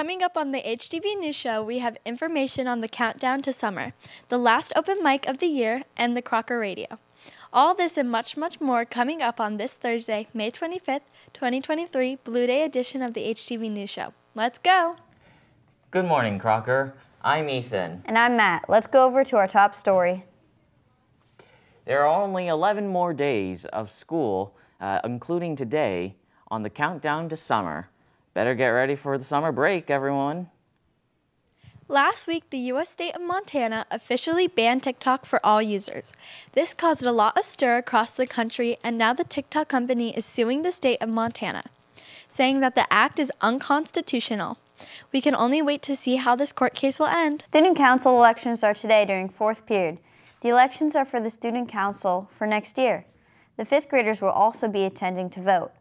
Coming up on the HTV News Show, we have information on the countdown to summer, the last open mic of the year, and the Crocker Radio. All this and much, much more coming up on this Thursday, May 25th, 2023, Blue Day edition of the HTV News Show. Let's go! Good morning, Crocker. I'm Ethan. And I'm Matt. Let's go over to our top story. There are only 11 more days of school, uh, including today, on the countdown to summer. Better get ready for the summer break, everyone. Last week, the U.S. state of Montana officially banned TikTok for all users. This caused a lot of stir across the country, and now the TikTok company is suing the state of Montana, saying that the act is unconstitutional. We can only wait to see how this court case will end. Student council elections are today during fourth period. The elections are for the student council for next year. The fifth graders will also be attending to vote.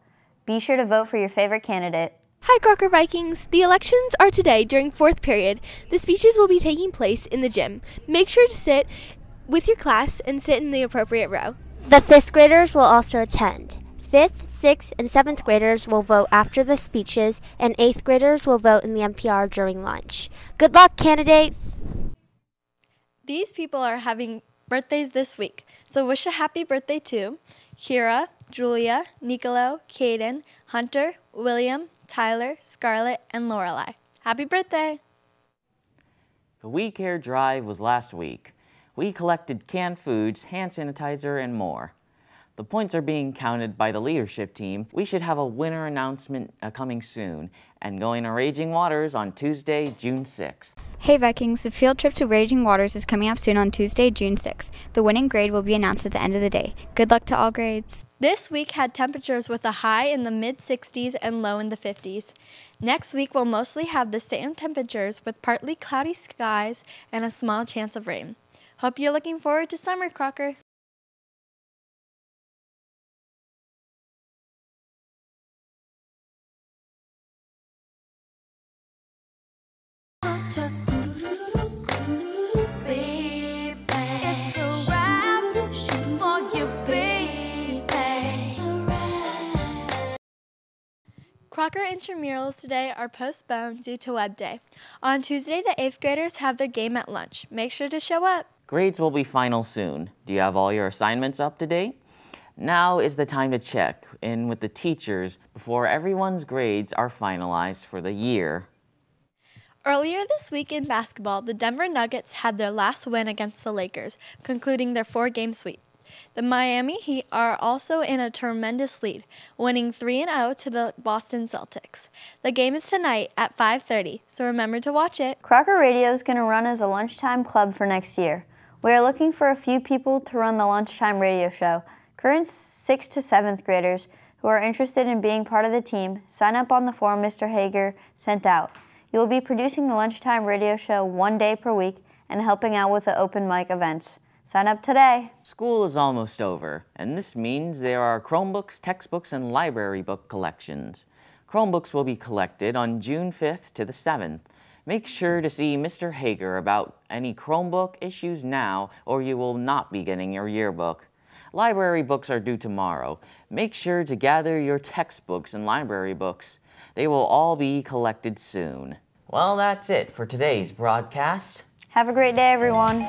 Be sure to vote for your favorite candidate Hi, Crocker Vikings. The elections are today during fourth period. The speeches will be taking place in the gym. Make sure to sit with your class and sit in the appropriate row. The fifth graders will also attend. Fifth, sixth, and seventh graders will vote after the speeches, and eighth graders will vote in the MPR during lunch. Good luck, candidates! These people are having birthdays this week, so wish a happy birthday to Kira, Julia, Nicolo, Caden, Hunter, William, Tyler, Scarlett, and Lorelei. Happy birthday! The We Care Drive was last week. We collected canned foods, hand sanitizer, and more. The points are being counted by the leadership team. We should have a winner announcement uh, coming soon and going to Raging Waters on Tuesday, June 6th. Hey Vikings, the field trip to Raging Waters is coming up soon on Tuesday, June 6th. The winning grade will be announced at the end of the day. Good luck to all grades. This week had temperatures with a high in the mid 60s and low in the 50s. Next week will mostly have the same temperatures with partly cloudy skies and a small chance of rain. Hope you're looking forward to summer, Crocker. Crocker intramurals today are postponed due to Web Day. On Tuesday, the 8th graders have their game at lunch. Make sure to show up. Grades will be final soon. Do you have all your assignments up to date? Now is the time to check in with the teachers before everyone's grades are finalized for the year. Earlier this week in basketball, the Denver Nuggets had their last win against the Lakers, concluding their four game sweep. The Miami Heat are also in a tremendous lead, winning 3 0 to the Boston Celtics. The game is tonight at 5:30, so remember to watch it. Crocker Radio is going to run as a lunchtime club for next year. We are looking for a few people to run the lunchtime radio show. Current 6th to 7th graders who are interested in being part of the team, sign up on the form Mr. Hager sent out. You will be producing the lunchtime radio show one day per week and helping out with the open mic events. Sign up today. School is almost over, and this means there are Chromebooks, textbooks, and library book collections. Chromebooks will be collected on June 5th to the 7th. Make sure to see Mr. Hager about any Chromebook issues now, or you will not be getting your yearbook. Library books are due tomorrow. Make sure to gather your textbooks and library books. They will all be collected soon. Well, that's it for today's broadcast. Have a great day, everyone.